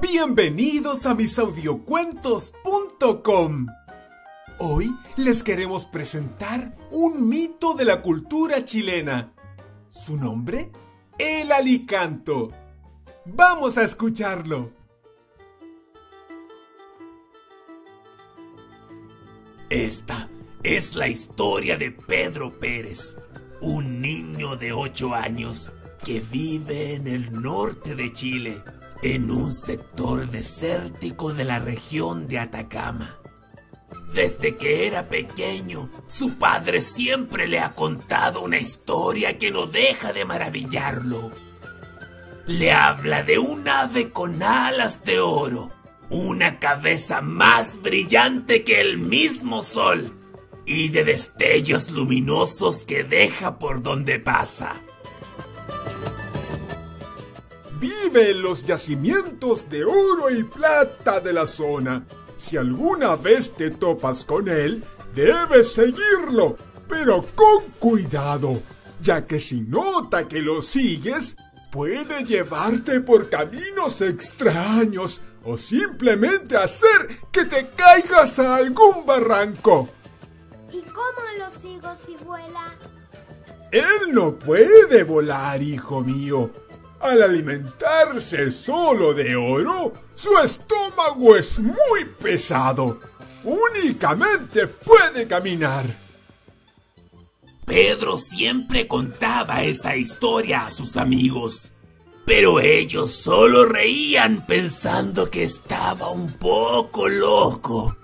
Bienvenidos a misaudiocuentos.com. Hoy les queremos presentar un mito de la cultura chilena. ¿Su nombre? El Alicanto. Vamos a escucharlo. Esta es la historia de Pedro Pérez, un niño de 8 años que vive en el norte de Chile, en un sector desértico de la región de Atacama. Desde que era pequeño, su padre siempre le ha contado una historia que no deja de maravillarlo. Le habla de un ave con alas de oro, una cabeza más brillante que el mismo sol y de destellos luminosos que deja por donde pasa. Vive en los yacimientos de oro y plata de la zona. Si alguna vez te topas con él, debes seguirlo, pero con cuidado, ya que si nota que lo sigues, puede llevarte por caminos extraños o simplemente hacer que te caigas a algún barranco. ¿Y cómo lo sigo si vuela? Él no puede volar, hijo mío. Al alimentarse solo de oro, su estómago es muy pesado. Únicamente puede caminar. Pedro siempre contaba esa historia a sus amigos, pero ellos solo reían pensando que estaba un poco loco.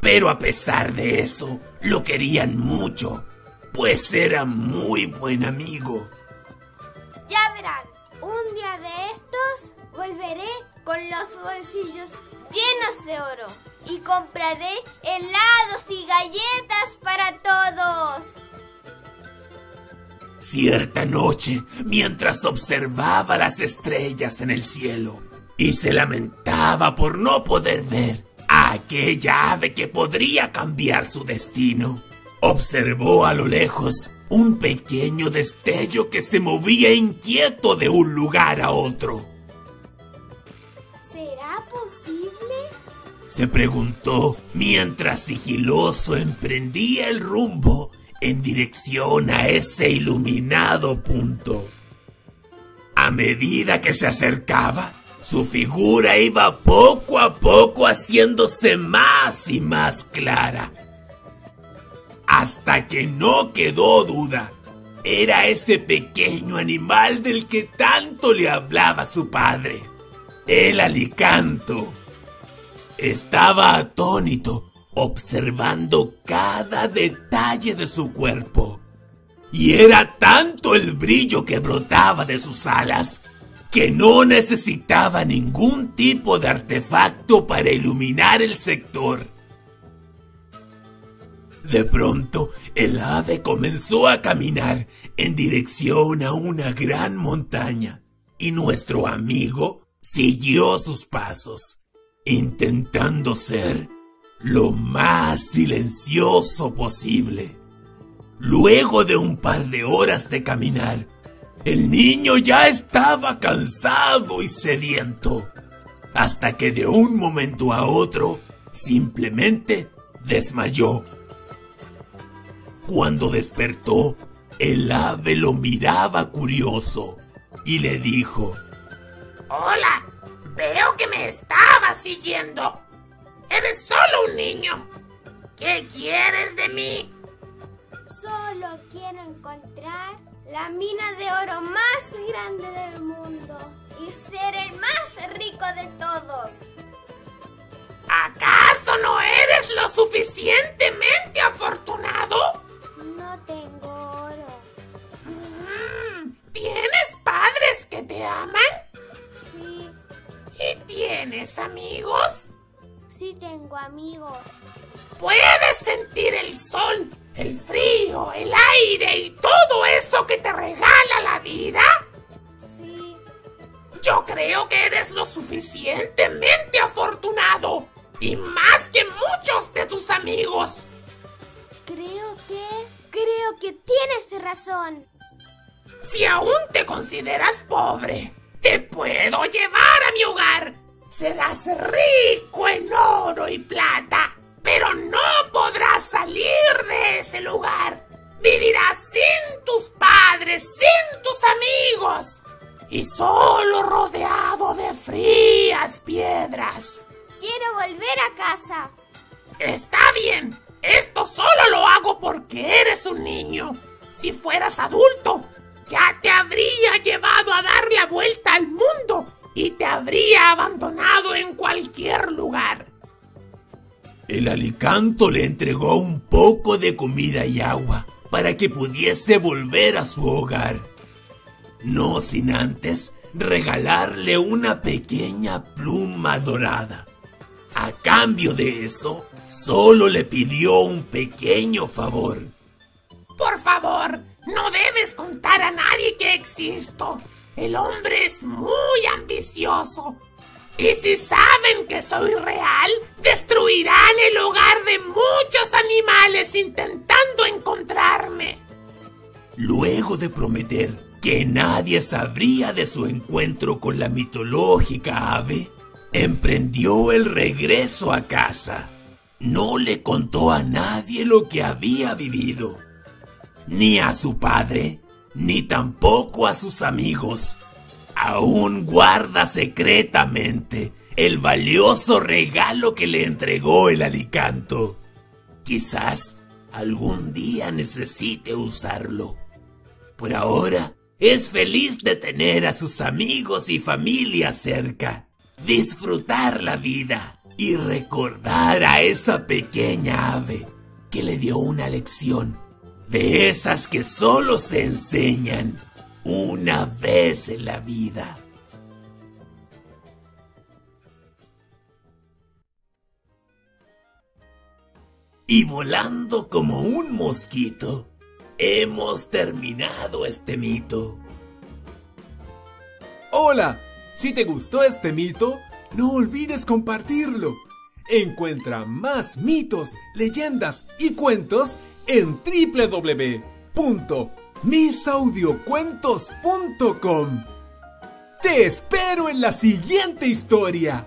Pero a pesar de eso, lo querían mucho, pues era muy buen amigo. Ya verán, un día de estos volveré con los bolsillos llenos de oro y compraré helados y galletas para todos. Cierta noche, mientras observaba las estrellas en el cielo y se lamentaba por no poder ver a aquella ave que podría cambiar su destino, observó a lo lejos un pequeño destello que se movía inquieto de un lugar a otro. ¿Será posible? Se preguntó mientras sigiloso emprendía el rumbo en dirección a ese iluminado punto. A medida que se acercaba, su figura iba poco a poco haciéndose más y más clara. Hasta que no quedó duda. Era ese pequeño animal del que tanto le hablaba su padre. El alicanto. Estaba atónito, observando cada detalle de su cuerpo. Y era tanto el brillo que brotaba de sus alas que no necesitaba ningún tipo de artefacto para iluminar el sector. De pronto, el ave comenzó a caminar en dirección a una gran montaña y nuestro amigo siguió sus pasos, intentando ser lo más silencioso posible. Luego de un par de horas de caminar, el niño ya estaba cansado y sediento, hasta que de un momento a otro simplemente desmayó. Cuando despertó, el ave lo miraba curioso y le dijo, Hola, veo que me estabas siguiendo. Eres solo un niño. ¿Qué quieres de mí? Solo quiero encontrar la mina de oro más grande del mundo y ser el más rico de todos. ¿Acaso no eres lo suficientemente te aman? Sí, ¿Y tienes amigos? sí tengo amigos. ¿Puedes sentir el sol, el frío, el aire y todo eso que te regala la vida? Sí, Yo creo que eres lo suficientemente afortunado y más que muchos de tus amigos. creo que... Creo que tienes razón. Si aún te consideras pobre, te puedo llevar a mi hogar Serás rico en oro y plata, pero no podrás salir de ese lugar. Vivirás sin tus padres, sin tus amigos y solo rodeado de frías piedras. Quiero volver a casa. Está bien, esto solo lo hago porque eres un niño. Si fueras adulto, ya te habría llevado a dar la vuelta al mundo y te habría abandonado en cualquier lugar. El alicanto le entregó un poco de comida y agua para que pudiese volver a su hogar. No sin antes regalarle una pequeña pluma dorada. A cambio de eso, solo le pidió un pequeño favor. Por favor, no debes contar a nadie que existo. El hombre es muy ambicioso. Y si saben que soy real, destruirán el hogar de muchos animales intentando encontrarme. Luego de prometer que nadie sabría de su encuentro con la mitológica ave, emprendió el regreso a casa. No le contó a nadie lo que había vivido, ni a su padre, ni tampoco a sus amigos. Aún guarda secretamente el valioso regalo que le entregó el alicanto. Quizás algún día necesite usarlo. Por ahora, es feliz de tener a sus amigos y familia cerca, disfrutar la vida y recordar a esa pequeña ave que le dio una lección de esas que solo se enseñan una vez en la vida. Y volando como un mosquito, hemos terminado este mito. Hola, si te gustó este mito, no olvides compartirlo. Encuentra más mitos, leyendas y cuentos en www.misaudiocuentos.com. Te espero en la siguiente historia.